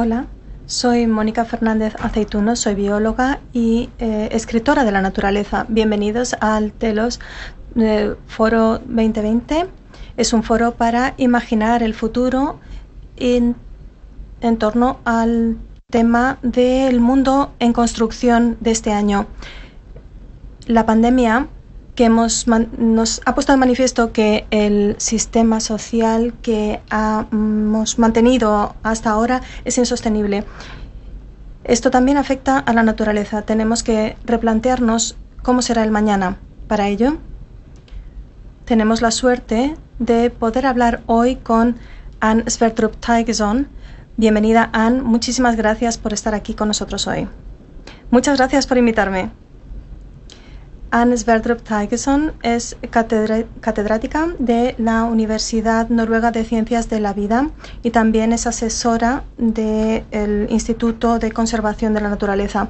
Hola, soy Mónica Fernández Aceituno, soy bióloga y eh, escritora de la naturaleza. Bienvenidos al Telos eh, Foro 2020. Es un foro para imaginar el futuro en, en torno al tema del mundo en construcción de este año. La pandemia que hemos nos ha puesto de manifiesto que el sistema social que hemos mantenido hasta ahora es insostenible. Esto también afecta a la naturaleza. Tenemos que replantearnos cómo será el mañana. Para ello, tenemos la suerte de poder hablar hoy con Anne Svertrup Tigeson. Bienvenida, Anne. Muchísimas gracias por estar aquí con nosotros hoy. Muchas gracias por invitarme. Anne Sverdrup Tigeson es catedrática de la Universidad Noruega de Ciencias de la Vida y también es asesora del Instituto de Conservación de la Naturaleza.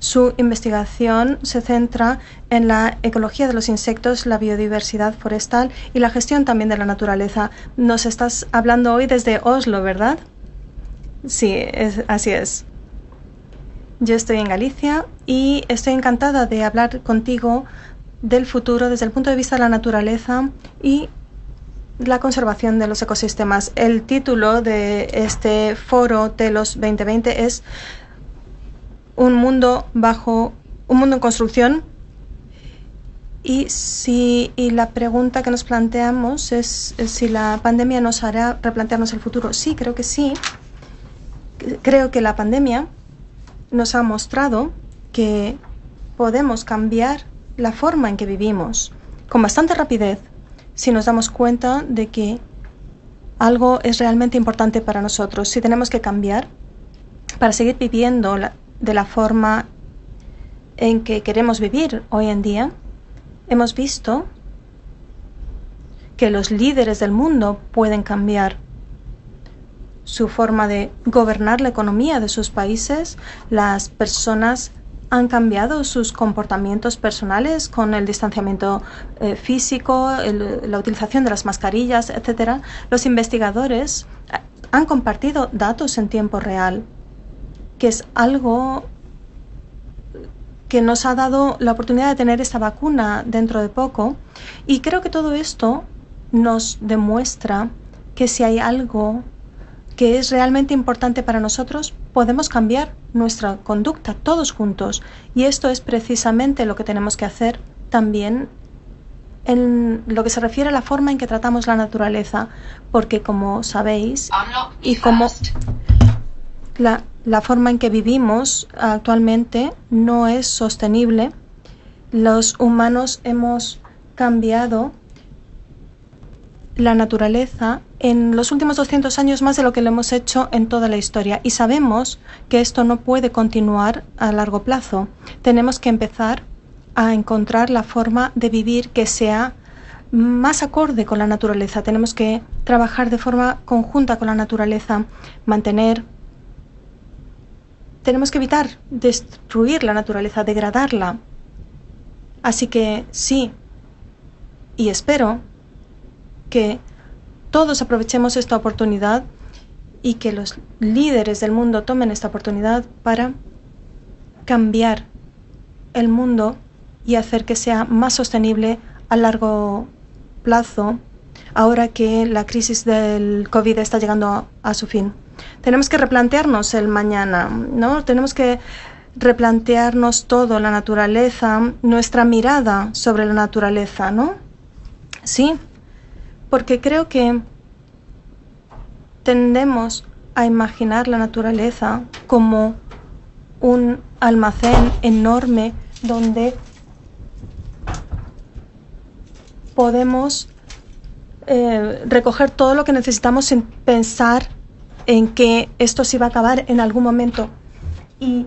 Su investigación se centra en la ecología de los insectos, la biodiversidad forestal y la gestión también de la naturaleza. Nos estás hablando hoy desde Oslo, ¿verdad? Sí, así es. Yo estoy en Galicia y estoy encantada de hablar contigo del futuro desde el punto de vista de la naturaleza y la conservación de los ecosistemas. El título de este foro Telos 2020 es Un mundo bajo un mundo en construcción. Y si y la pregunta que nos planteamos es si la pandemia nos hará replantearnos el futuro. Sí, creo que sí. Creo que la pandemia nos ha mostrado que podemos cambiar la forma en que vivimos con bastante rapidez si nos damos cuenta de que algo es realmente importante para nosotros, si tenemos que cambiar para seguir viviendo de la forma en que queremos vivir hoy en día, hemos visto que los líderes del mundo pueden cambiar su forma de gobernar la economía de sus países, las personas han cambiado sus comportamientos personales con el distanciamiento eh, físico, la utilización de las mascarillas, etc. Los investigadores eh, han compartido datos en tiempo real, que es algo que nos ha dado la oportunidad de tener esta vacuna dentro de poco. Y creo que todo esto nos demuestra que si hay algo que es realmente importante para nosotros, podemos cambiar nuestra conducta todos juntos. Y esto es precisamente lo que tenemos que hacer también en lo que se refiere a la forma en que tratamos la naturaleza, porque como sabéis, y como la, la forma en que vivimos actualmente no es sostenible, los humanos hemos cambiado la naturaleza en los últimos 200 años más de lo que lo hemos hecho en toda la historia y sabemos que esto no puede continuar a largo plazo. Tenemos que empezar a encontrar la forma de vivir que sea más acorde con la naturaleza. Tenemos que trabajar de forma conjunta con la naturaleza, mantener... Tenemos que evitar destruir la naturaleza, degradarla. Así que sí, y espero que todos aprovechemos esta oportunidad y que los líderes del mundo tomen esta oportunidad para cambiar el mundo y hacer que sea más sostenible a largo plazo ahora que la crisis del COVID está llegando a, su fin. Tenemos que replantearnos el mañana, ¿no? Tenemos que replantearnos todo, la naturaleza, nuestra mirada sobre la naturaleza, ¿no? Sí, porque creo que tendemos a imaginar la naturaleza como un almacén enorme donde podemos eh, recoger todo lo que necesitamos sin pensar en que esto se va a acabar en algún momento. Y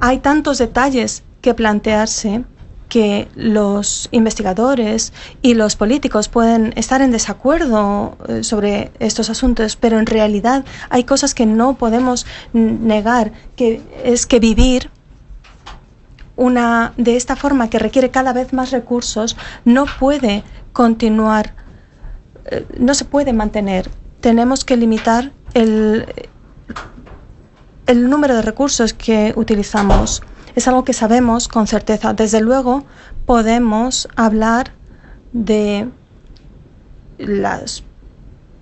hay tantos detalles que plantearse que los investigadores y los políticos pueden estar en desacuerdo eh, sobre estos asuntos, pero en realidad hay cosas que no podemos negar, que es que vivir una de esta forma que requiere cada vez más recursos no puede continuar, eh, no se puede mantener. Tenemos que limitar el el número de recursos que utilizamos. Es algo que sabemos con certeza. Desde luego podemos hablar de los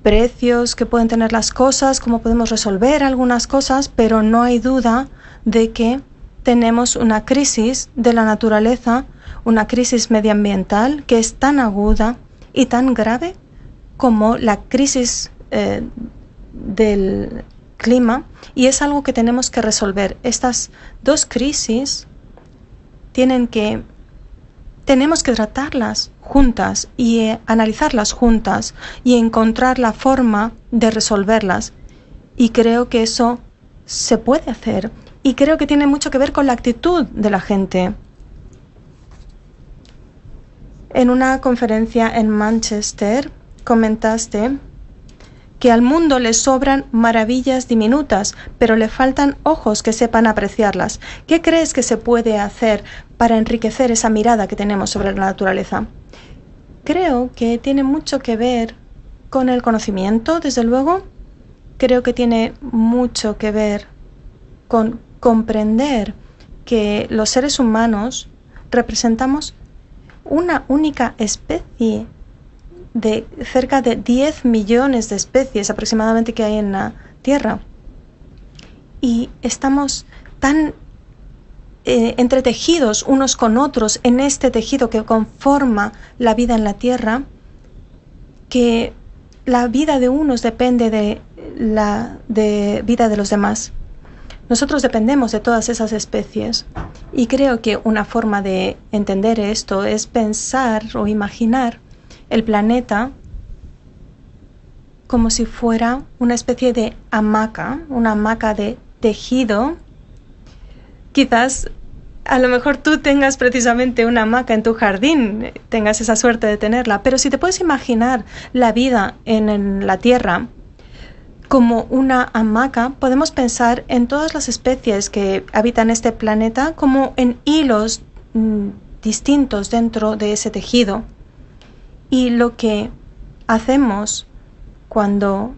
precios que pueden tener las cosas, cómo podemos resolver algunas cosas, pero no hay duda de que tenemos una crisis de la naturaleza, una crisis medioambiental que es tan aguda y tan grave como la crisis eh, del clima y es algo que tenemos que resolver. Estas dos crisis tienen que tenemos que tratarlas juntas y eh, analizarlas juntas y encontrar la forma de resolverlas. Y creo que eso se puede hacer y creo que tiene mucho que ver con la actitud de la gente. En una conferencia en Manchester comentaste que al mundo le sobran maravillas diminutas, pero le faltan ojos que sepan apreciarlas. ¿Qué crees que se puede hacer para enriquecer esa mirada que tenemos sobre la naturaleza? Creo que tiene mucho que ver con el conocimiento, desde luego. Creo que tiene mucho que ver con comprender que los seres humanos representamos una única especie de cerca de 10 millones de especies aproximadamente que hay en la Tierra. Y estamos tan eh, entretejidos unos con otros en este tejido que conforma la vida en la Tierra, que la vida de unos depende de la de vida de los demás. Nosotros dependemos de todas esas especies y creo que una forma de entender esto es pensar o imaginar el planeta como si fuera una especie de hamaca, una hamaca de tejido. Quizás a lo mejor tú tengas precisamente una hamaca en tu jardín, tengas esa suerte de tenerla, pero si te puedes imaginar la vida en, la Tierra como una hamaca, podemos pensar en todas las especies que habitan este planeta como en hilos mm, distintos dentro de ese tejido. Y lo que hacemos cuando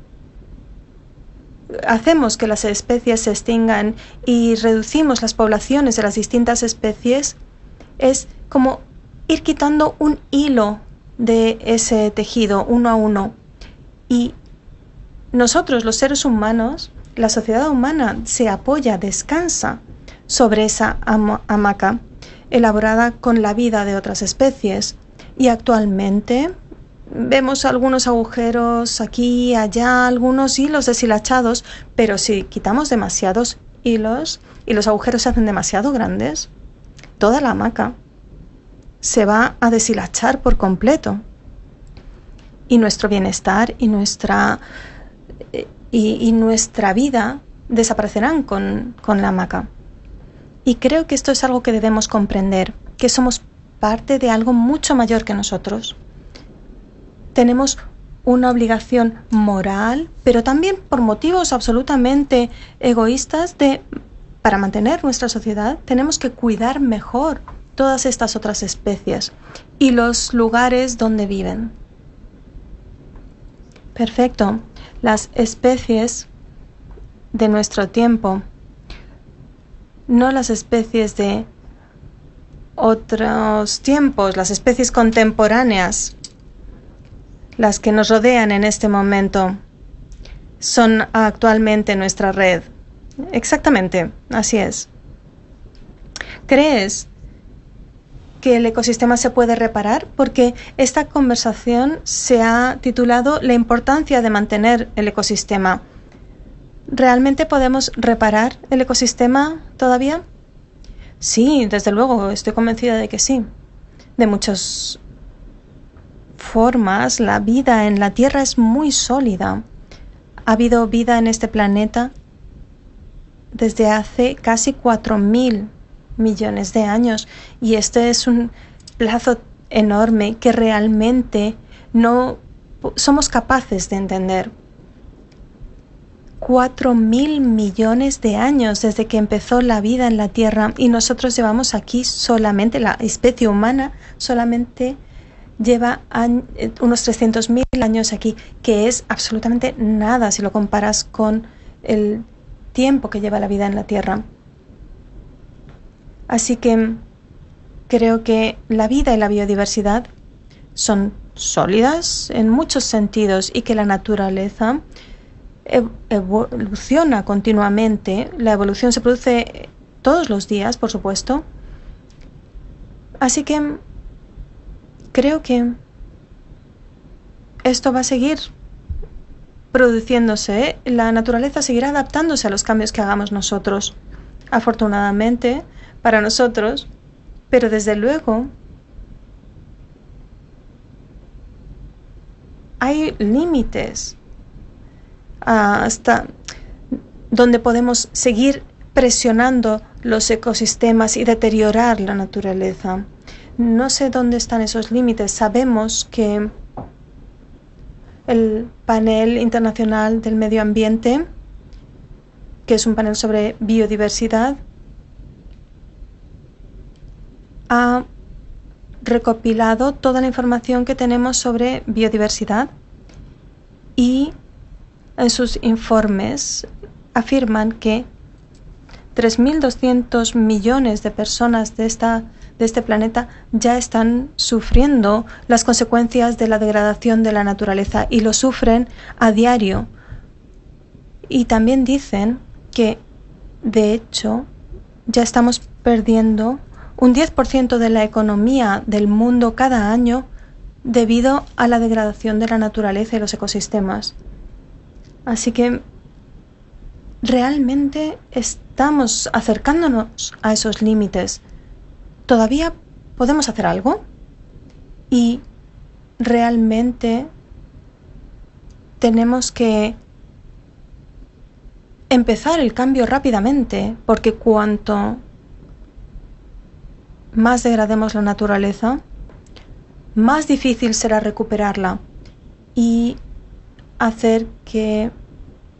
hacemos que las especies se extingan y reducimos las poblaciones de las distintas especies es como ir quitando un hilo de ese tejido uno a uno. Y nosotros, los seres humanos, la sociedad humana se apoya, descansa sobre esa hamaca elaborada con la vida de otras especies y actualmente vemos algunos agujeros aquí, allá, algunos hilos deshilachados, pero si quitamos demasiados hilos y los agujeros se hacen demasiado grandes, toda la hamaca se va a deshilachar por completo. Y nuestro bienestar y nuestra, y, nuestra vida desaparecerán con, con la hamaca. Y creo que esto es algo que debemos comprender, que somos parte de algo mucho mayor que nosotros. Tenemos una obligación moral, pero también por motivos absolutamente egoístas de para mantener nuestra sociedad tenemos que cuidar mejor todas estas otras especies y los lugares donde viven. Perfecto. Las especies de nuestro tiempo, no las especies de otros tiempos, las especies contemporáneas, las que nos rodean en este momento, son actualmente nuestra red. Exactamente, así es. ¿Crees que el ecosistema se puede reparar? Porque esta conversación se ha titulado La importancia de mantener el ecosistema. ¿Realmente podemos reparar el ecosistema todavía? Sí, desde luego, estoy convencida de que sí. De muchas formas, la vida en la Tierra es muy sólida. Ha habido vida en este planeta desde hace casi cuatro mil millones de años y este es un plazo enorme que realmente no somos capaces de entender. Cuatro mil millones de años desde que empezó la vida en la Tierra y nosotros llevamos aquí solamente, la especie humana solamente lleva eh, unos trescientos mil años aquí, que es absolutamente nada si lo comparas con el tiempo que lleva la vida en la Tierra. Así que creo que la vida y la biodiversidad son sólidas en muchos sentidos y que la naturaleza evoluciona continuamente. La evolución se produce todos los días, por supuesto. Así que creo que esto va a seguir produciéndose. La naturaleza seguirá adaptándose a los cambios que hagamos nosotros. Afortunadamente, para nosotros, pero desde luego hay límites hasta donde podemos seguir presionando los ecosistemas y deteriorar la naturaleza. No sé dónde están esos límites. Sabemos que el panel internacional del medio ambiente, que es un panel sobre biodiversidad, ha recopilado toda la información que tenemos sobre biodiversidad y en sus informes afirman que 3.200 millones de personas de, esta, de este planeta ya están sufriendo las consecuencias de la degradación de la naturaleza y lo sufren a diario. Y también dicen que, de hecho, ya estamos perdiendo un 10% de la economía del mundo cada año debido a la degradación de la naturaleza y los ecosistemas. Así que realmente estamos acercándonos a esos límites. ¿Todavía podemos hacer algo? Y realmente tenemos que empezar el cambio rápidamente, porque cuanto más degrademos la naturaleza, más difícil será recuperarla. Y hacer que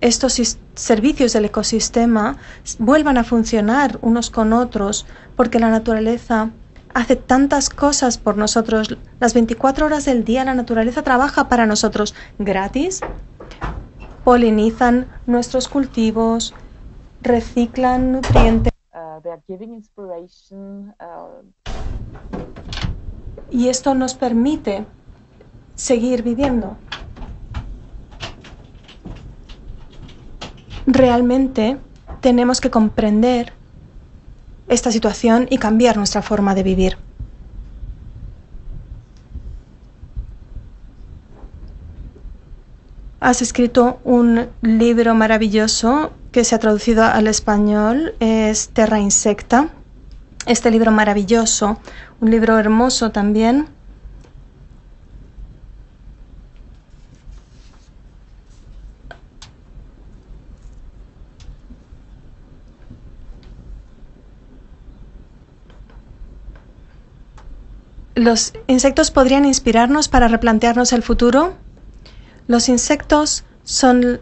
estos servicios del ecosistema vuelvan a funcionar unos con otros, porque la naturaleza hace tantas cosas por nosotros. Las 24 horas del día la naturaleza trabaja para nosotros gratis. Polinizan nuestros cultivos, reciclan nutrientes. Uh, uh, y esto nos permite seguir viviendo. Realmente tenemos que comprender esta situación y cambiar nuestra forma de vivir. Has escrito un libro maravilloso que se ha traducido al español, es Terra Insecta. Este libro maravilloso, un libro hermoso también, ¿Los insectos podrían inspirarnos para replantearnos el futuro? Los insectos son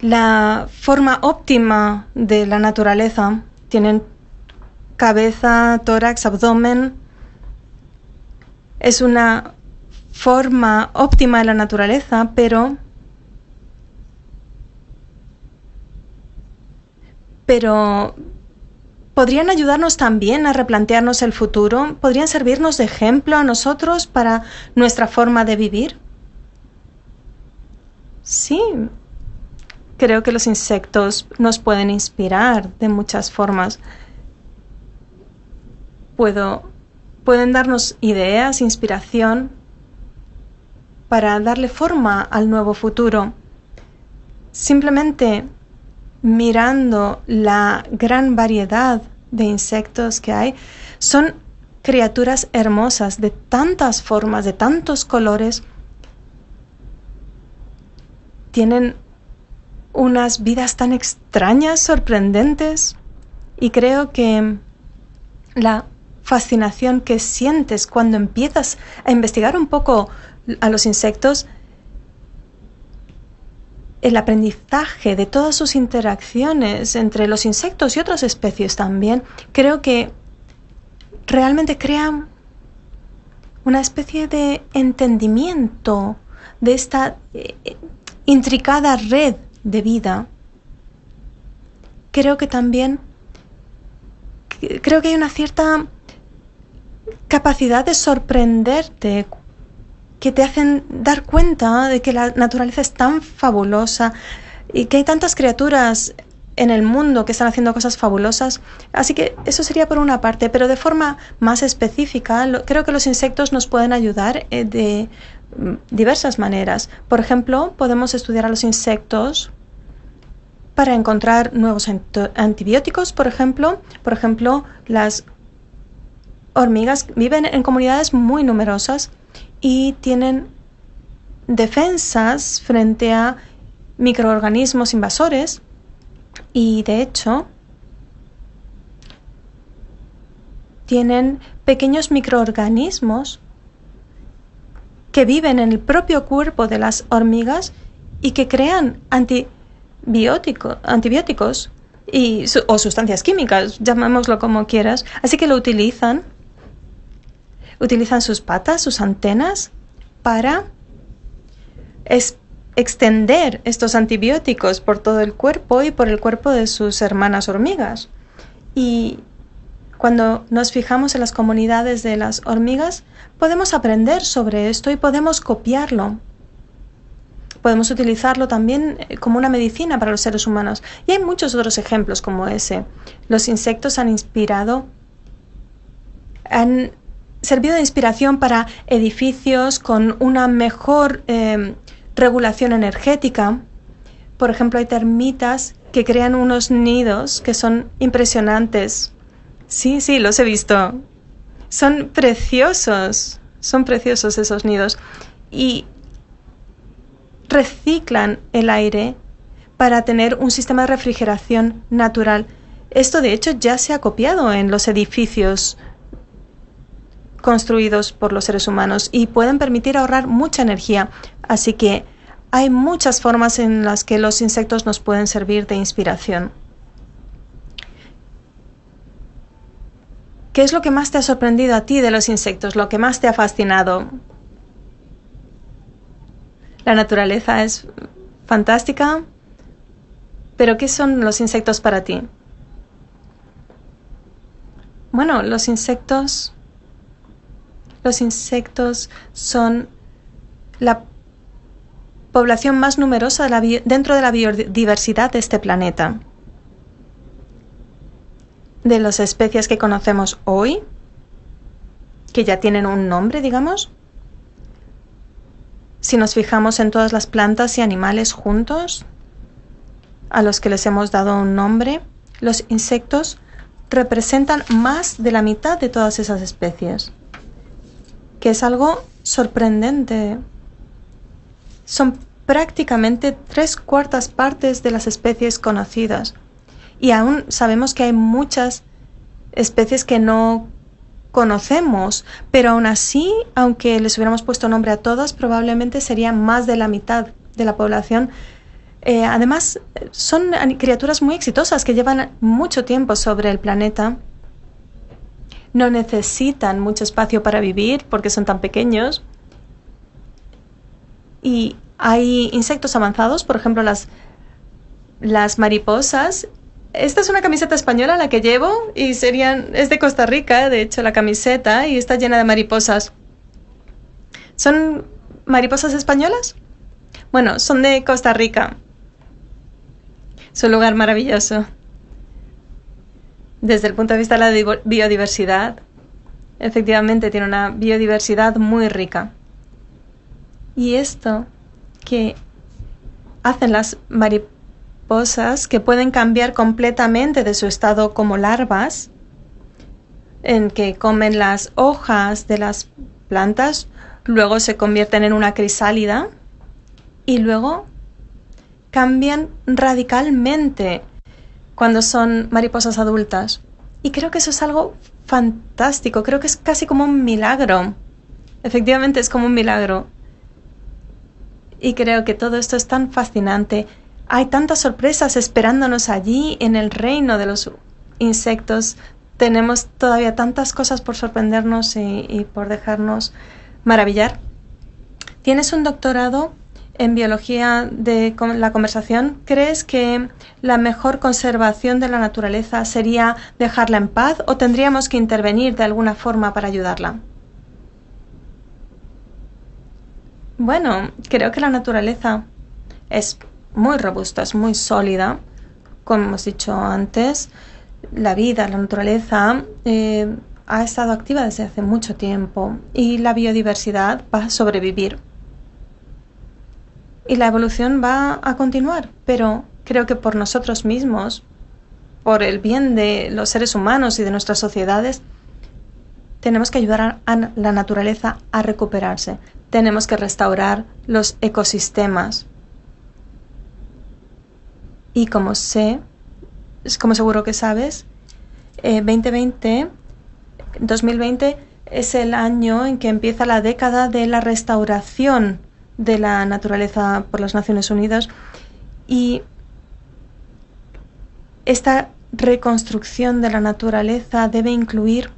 la forma óptima de la naturaleza. Tienen cabeza, tórax, abdomen. Es una forma óptima de la naturaleza, pero pero podrían ayudarnos también a replantearnos el futuro, podrían servirnos de ejemplo a nosotros para nuestra forma de vivir. Sí, creo que los insectos nos pueden inspirar de muchas formas. Pueden darnos ideas, inspiración para darle forma al nuevo futuro. Simplemente mirando la gran variedad de insectos que hay, son criaturas hermosas de tantas formas, de tantos colores. Tienen unas vidas tan extrañas, sorprendentes. Y creo que la fascinación que sientes cuando empiezas a investigar un poco a los insectos el aprendizaje de todas sus interacciones entre los insectos y otras especies también, creo que realmente crea una especie de entendimiento de esta eh, intricada red de vida. Creo que también creo que hay una cierta capacidad de sorprenderte que te hacen dar cuenta de que la naturaleza es tan fabulosa y que hay tantas criaturas en el mundo que están haciendo cosas fabulosas. Así que eso sería por una parte, pero de forma más específica, creo que los insectos nos pueden ayudar eh, de mm, diversas maneras. Por ejemplo, podemos estudiar a los insectos para encontrar nuevos antibióticos, por ejemplo. Por ejemplo, las hormigas viven en comunidades muy numerosas y tienen defensas frente a microorganismos invasores y de hecho tienen pequeños microorganismos que viven en el propio cuerpo de las hormigas y que crean antibióticos y, o sustancias químicas, llamémoslo como quieras. Así que lo utilizan utilizan sus patas, sus antenas, para extender estos antibióticos por todo el cuerpo y por el cuerpo de sus hermanas hormigas. Y cuando nos fijamos en las comunidades de las hormigas, podemos aprender sobre esto y podemos copiarlo. Podemos utilizarlo también eh, como una medicina para los seres humanos. Y hay muchos otros ejemplos como ese. Los insectos han inspirado, han servido de inspiración para edificios con una mejor em, regulación energética. Por ejemplo, hay termitas que crean unos nidos que son impresionantes. Sí, sí, los he visto. Son preciosos. Son preciosos esos nidos. Y reciclan el aire para tener un sistema de refrigeración natural. Esto, de hecho, ya se ha copiado en los edificios construidos por los seres humanos y pueden permitir ahorrar mucha energía. Así que hay muchas formas en las que los insectos nos pueden servir de inspiración. ¿Qué es lo que más te ha sorprendido a ti de los insectos? ¿Lo que más te ha fascinado? La naturaleza es fantástica, pero ¿qué son los insectos para ti? Bueno, los insectos los insectos son la población más numerosa dentro de la biodiversidad de este planeta. De las especies que conocemos hoy, que ya tienen un nombre, digamos, si nos fijamos en todas las plantas y animales juntos, a los que les hemos dado un nombre, los insectos representan más de la mitad de todas esas especies que es algo sorprendente. Son prácticamente tres cuartas partes de las especies conocidas. Y aún sabemos que hay muchas especies que no conocemos, pero aún así, aunque les hubiéramos puesto nombre a todas, probablemente serían más de la mitad de la población. Eh, además, son criaturas muy exitosas que llevan mucho tiempo sobre el planeta no necesitan mucho espacio para vivir porque son tan pequeños. Y hay insectos avanzados, por ejemplo, las, las mariposas. Esta es una camiseta española la que llevo y serían, es de Costa Rica, de hecho, la camiseta, y está llena de mariposas. ¿Son mariposas españolas? Bueno, son de Costa Rica. Es un lugar maravilloso desde el punto de vista de la biodiversidad, efectivamente tiene una biodiversidad muy rica. Y esto que hacen las mariposas, que pueden cambiar completamente de su estado como larvas, en que comen las hojas de las plantas, luego se convierten en una crisálida y luego cambian radicalmente cuando son mariposas adultas. Y creo que eso es algo fantástico, creo que es casi como un milagro. Efectivamente es como un milagro. Y creo que todo esto es tan fascinante. Hay tantas sorpresas esperándonos allí en el reino de los insectos. Tenemos todavía tantas cosas por sorprendernos y, por dejarnos maravillar. Tienes un doctorado en biología de la conversación, ¿crees que la mejor conservación de la naturaleza sería dejarla en paz o tendríamos que intervenir de alguna forma para ayudarla? Bueno, creo que la naturaleza es muy robusta, es muy sólida. Como hemos dicho antes, la vida, la naturaleza eh, ha estado activa desde hace mucho tiempo y la biodiversidad va a sobrevivir. Y la evolución va a continuar, pero creo que por nosotros mismos, por el bien de los seres humanos y de nuestras sociedades, tenemos que ayudar a la naturaleza a recuperarse. Tenemos que restaurar los ecosistemas. Y como sé, como seguro que sabes, 2020, eh, 2020 es el año en que empieza la década de la restauración de la naturaleza por las Naciones Unidas y esta reconstrucción de la naturaleza debe incluir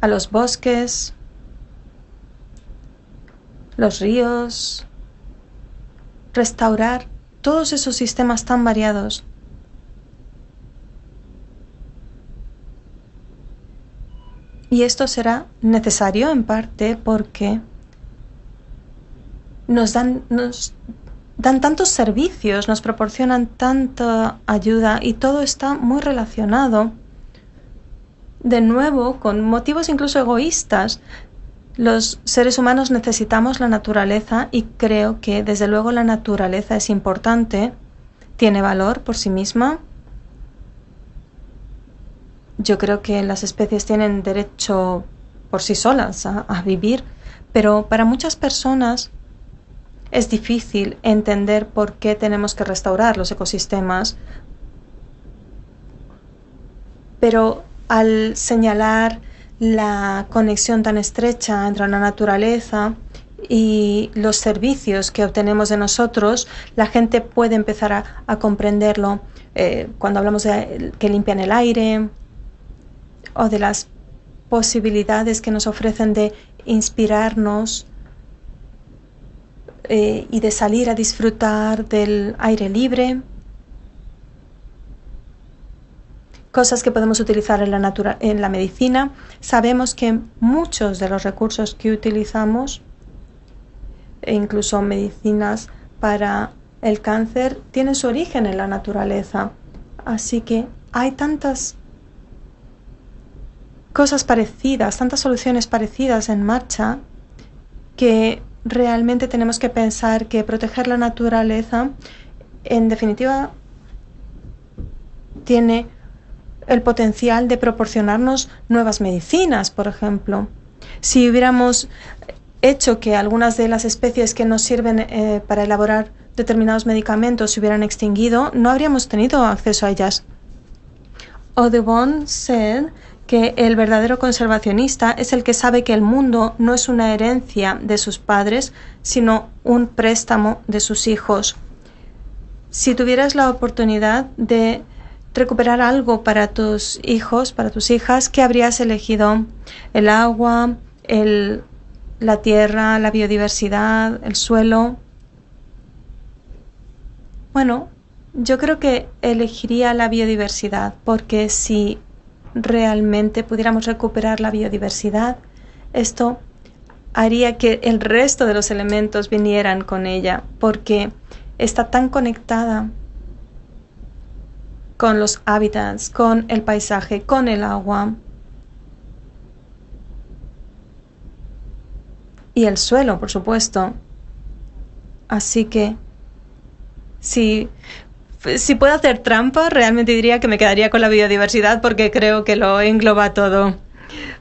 a los bosques, los ríos, restaurar todos esos sistemas tan variados. Y esto será necesario en parte porque nos dan, nos dan tantos servicios, nos proporcionan tanta ayuda y todo está muy relacionado. De nuevo, con motivos incluso egoístas, los seres humanos necesitamos la naturaleza y creo que desde luego la naturaleza es importante, tiene valor por sí misma. Yo creo que las especies tienen derecho por sí solas a, a vivir, pero para muchas personas es difícil entender por qué tenemos que restaurar los ecosistemas, pero al señalar la conexión tan estrecha entre la naturaleza y los servicios que obtenemos de nosotros, la gente puede empezar a, comprenderlo. Eh, cuando hablamos de que limpian el aire o de las posibilidades que nos ofrecen de inspirarnos eh, y de salir a disfrutar del aire libre, cosas que podemos utilizar en la, en la medicina. Sabemos que muchos de los recursos que utilizamos, e incluso medicinas para el cáncer, tienen su origen en la naturaleza. Así que hay tantas cosas parecidas, tantas soluciones parecidas en marcha que realmente tenemos que pensar que proteger la naturaleza, en definitiva, tiene el potencial de proporcionarnos nuevas medicinas, por ejemplo. Si hubiéramos hecho que algunas de las especies que nos sirven eh, para elaborar determinados medicamentos se hubieran extinguido, no habríamos tenido acceso a ellas. Audubon said que el verdadero conservacionista es el que sabe que el mundo no es una herencia de sus padres, sino un préstamo de sus hijos. Si tuvieras la oportunidad de recuperar algo para tus hijos, para tus hijas, ¿qué habrías elegido? ¿El agua, el, la tierra, la biodiversidad, el suelo? Bueno, yo creo que elegiría la biodiversidad porque si realmente pudiéramos recuperar la biodiversidad, esto haría que el resto de los elementos vinieran con ella, porque está tan conectada con los hábitats, con el paisaje, con el agua y el suelo, por supuesto. Así que si si puedo hacer trampa, realmente diría que me quedaría con la biodiversidad porque creo que lo engloba todo.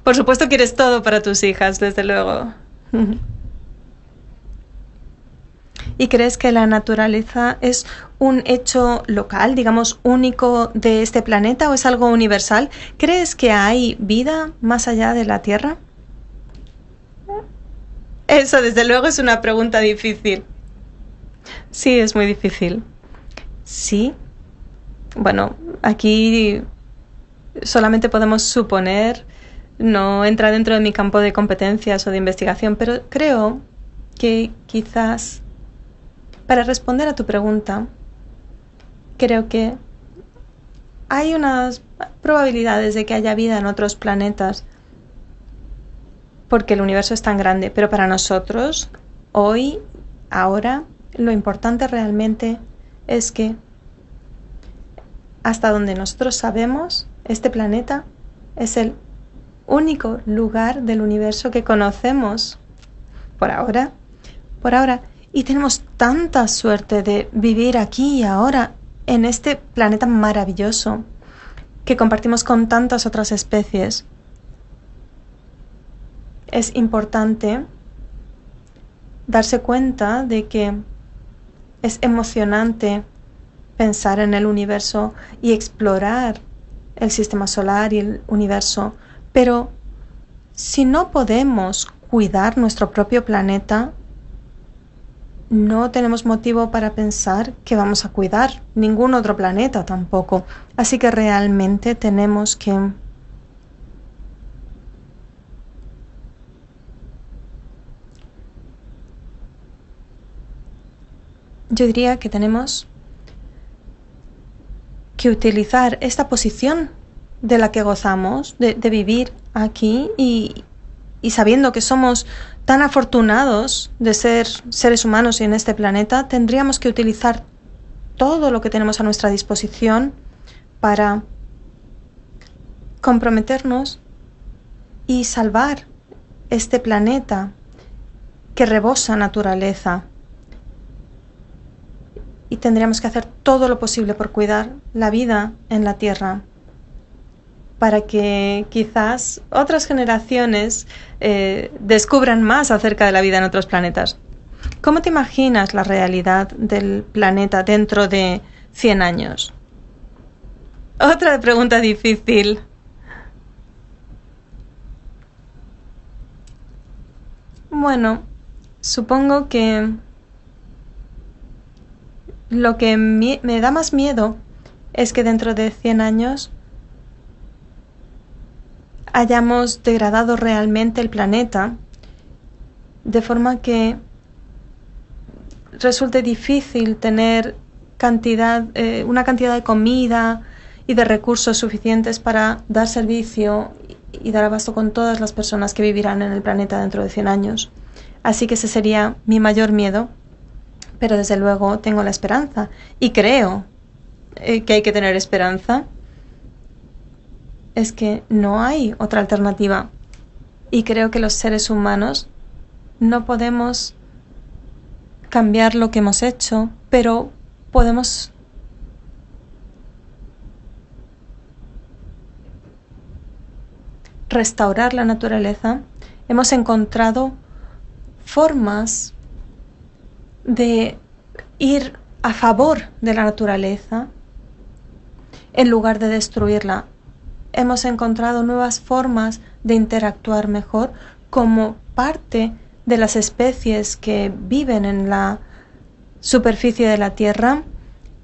Por supuesto quieres todo para tus hijas, desde luego. ¿Y crees que la naturaleza es un hecho local, digamos, único de este planeta o es algo universal? ¿Crees que hay vida más allá de la Tierra? Eso, desde luego, es una pregunta difícil. Sí, es muy difícil. Sí. Bueno, aquí solamente podemos suponer, no entra dentro de mi campo de competencias o de investigación, pero creo que quizás para responder a tu pregunta, creo que hay unas probabilidades de que haya vida en otros planetas porque el universo es tan grande, pero para nosotros, hoy, ahora, lo importante realmente es que hasta donde nosotros sabemos, este planeta es el único lugar del universo que conocemos por ahora. Por ahora. Y tenemos tanta suerte de vivir aquí y ahora en este planeta maravilloso que compartimos con tantas otras especies. Es importante darse cuenta de que es emocionante pensar en el universo y explorar el sistema solar y el universo, pero si no podemos cuidar nuestro propio planeta, no tenemos motivo para pensar que vamos a cuidar ningún otro planeta tampoco. Así que realmente tenemos que yo diría que tenemos que utilizar esta posición de la que gozamos, de, vivir aquí y, y sabiendo que somos tan afortunados de ser seres humanos y en este planeta, tendríamos que utilizar todo lo que tenemos a nuestra disposición para comprometernos y salvar este planeta que rebosa naturaleza. Y tendríamos que hacer todo lo posible por cuidar la vida en la Tierra para que quizás otras generaciones eh, descubran más acerca de la vida en otros planetas. ¿Cómo te imaginas la realidad del planeta dentro de 100 años? Otra pregunta difícil. Bueno, supongo que lo que me da más miedo es que dentro de 100 años hayamos degradado realmente el planeta de forma que resulte difícil tener cantidad, eh, una cantidad de comida y de recursos suficientes para dar servicio y dar abasto con todas las personas que vivirán en el planeta dentro de 100 años. Así que ese sería mi mayor miedo, pero desde luego tengo la esperanza y creo eh, que hay que tener esperanza es que no hay otra alternativa. Y creo que los seres humanos no podemos cambiar lo que hemos hecho, pero podemos restaurar la naturaleza. Hemos encontrado formas de ir a favor de la naturaleza en lugar de destruirla hemos encontrado nuevas formas de interactuar mejor como parte de las especies que viven en la superficie de la Tierra.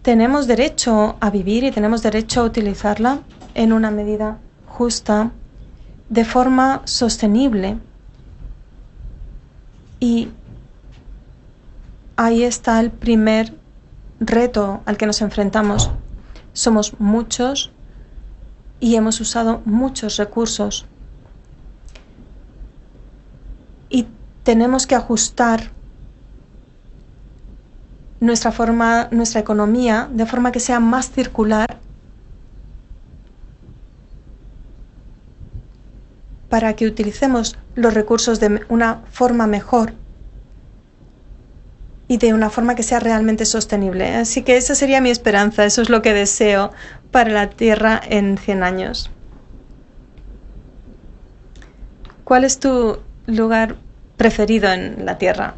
Tenemos derecho a vivir y tenemos derecho a utilizarla en una medida justa, de forma sostenible. Y ahí está el primer reto al que nos enfrentamos. Somos muchos y hemos usado muchos recursos. Y tenemos que ajustar nuestra forma, nuestra economía de forma que sea más circular para que utilicemos los recursos de una forma mejor y de una forma que sea realmente sostenible. Así que esa sería mi esperanza, eso es lo que deseo para la Tierra en 100 años. ¿Cuál es tu lugar preferido en la Tierra?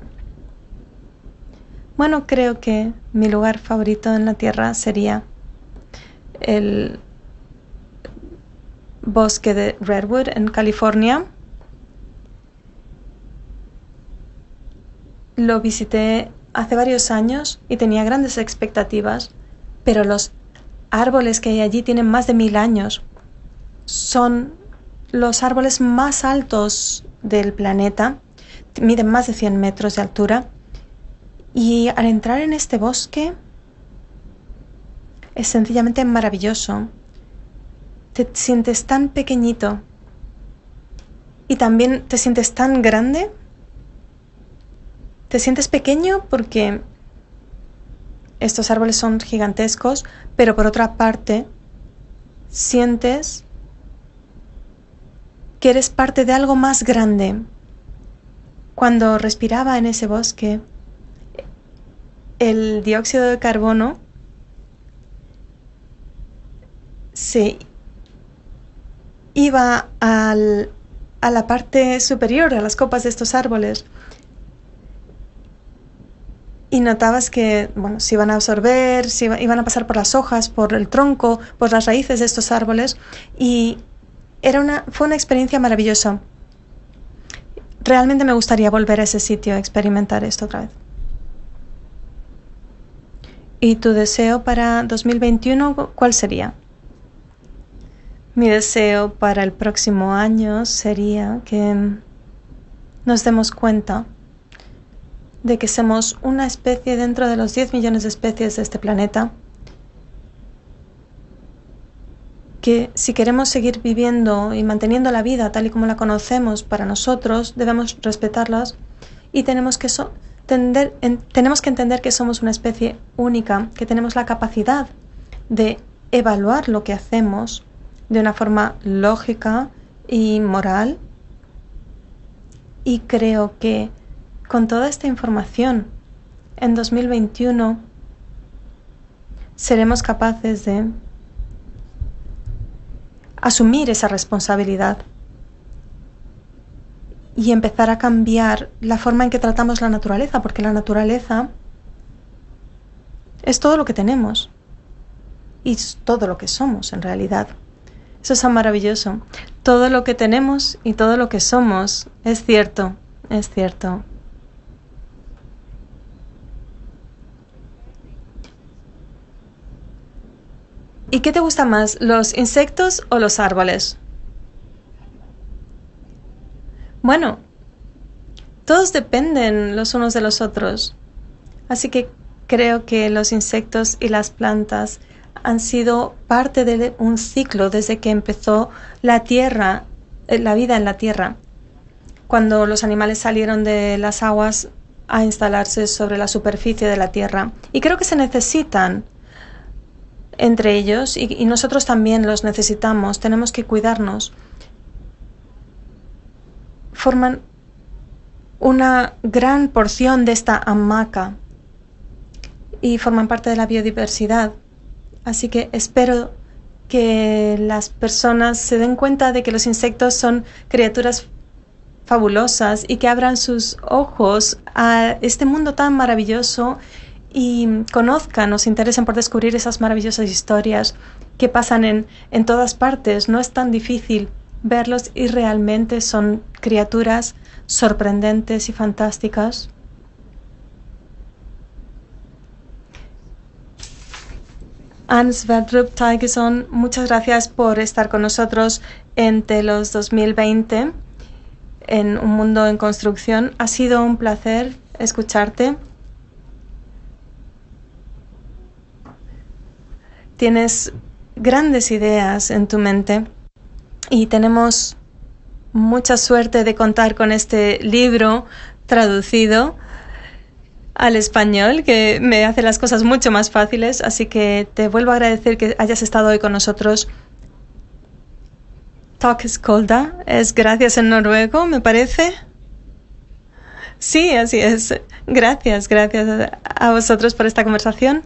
Bueno, creo que mi lugar favorito en la Tierra sería el bosque de Redwood en California. Lo visité hace varios años y tenía grandes expectativas, pero los árboles que hay allí tienen más de mil años. Son los árboles más altos del planeta. miden más de 100 metros de altura. Y al entrar en este bosque es sencillamente maravilloso. Te sientes tan pequeñito y también te sientes tan grande. Te sientes pequeño porque estos árboles son gigantescos, pero por otra parte sientes que eres parte de algo más grande. Cuando respiraba en ese bosque, el dióxido de carbono se iba al, a la parte superior, a las copas de estos árboles. Y notabas que, bueno, se iban a absorber, se iban a pasar por las hojas, por el tronco, por las raíces de estos árboles. Y era una, fue una experiencia maravillosa. Realmente me gustaría volver a ese sitio a experimentar esto otra vez. ¿Y tu deseo para 2021 cuál sería? Mi deseo para el próximo año sería que nos demos cuenta de que somos una especie dentro de los 10 millones de especies de este planeta, que si queremos seguir viviendo y manteniendo la vida tal y como la conocemos para nosotros, debemos respetarlas y tenemos que, tenemos que entender que somos una especie única, que tenemos la capacidad de evaluar lo que hacemos de una forma lógica y moral. Y creo que con toda esta información, en 2021 seremos capaces de asumir esa responsabilidad y empezar a cambiar la forma en que tratamos la naturaleza, porque la naturaleza es todo lo que tenemos y es todo lo que somos en realidad. Eso es maravilloso. Todo lo que tenemos y todo lo que somos es cierto, es cierto. ¿Y qué te gusta más, los insectos o los árboles? Bueno, todos dependen los unos de los otros. Así que creo que los insectos y las plantas han sido parte de un ciclo desde que empezó la tierra, eh, la vida en la tierra, cuando los animales salieron de las aguas a instalarse sobre la superficie de la tierra. Y creo que se necesitan entre ellos y, nosotros también los necesitamos, tenemos que cuidarnos. Forman una gran porción de esta hamaca y forman parte de la biodiversidad. Así que espero que las personas se den cuenta de que los insectos son criaturas fabulosas y que abran sus ojos a este mundo tan maravilloso y conozcan se interesen por descubrir esas maravillosas historias que pasan en, en todas partes. No es tan difícil verlos y realmente son criaturas sorprendentes y fantásticas. Anne Sverdrup Tigerson, muchas gracias por estar con nosotros en Telos 2020 en Un Mundo en Construcción. Ha sido un placer escucharte. Tienes grandes ideas en tu mente y tenemos mucha suerte de contar con este libro traducido al español, que me hace las cosas mucho más fáciles, así que te vuelvo a agradecer que hayas estado hoy con nosotros. Kolda es gracias en noruego, me parece. Sí, así es. Gracias, gracias a vosotros por esta conversación.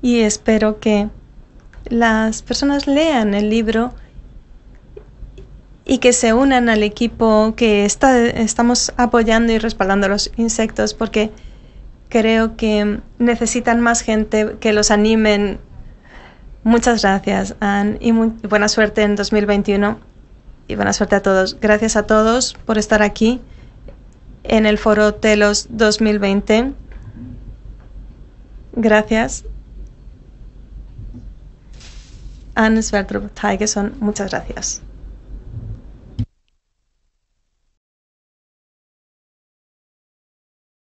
Y espero que las personas lean el libro y que se unan al equipo que está, estamos apoyando y respaldando a los insectos porque creo que necesitan más gente que los animen. Muchas gracias, Anne, y buena suerte en 2021 y buena suerte a todos. Gracias a todos por estar aquí en el foro Telos 2020. Gracias. Anne Sverdrup Tigerson, muchas gracias.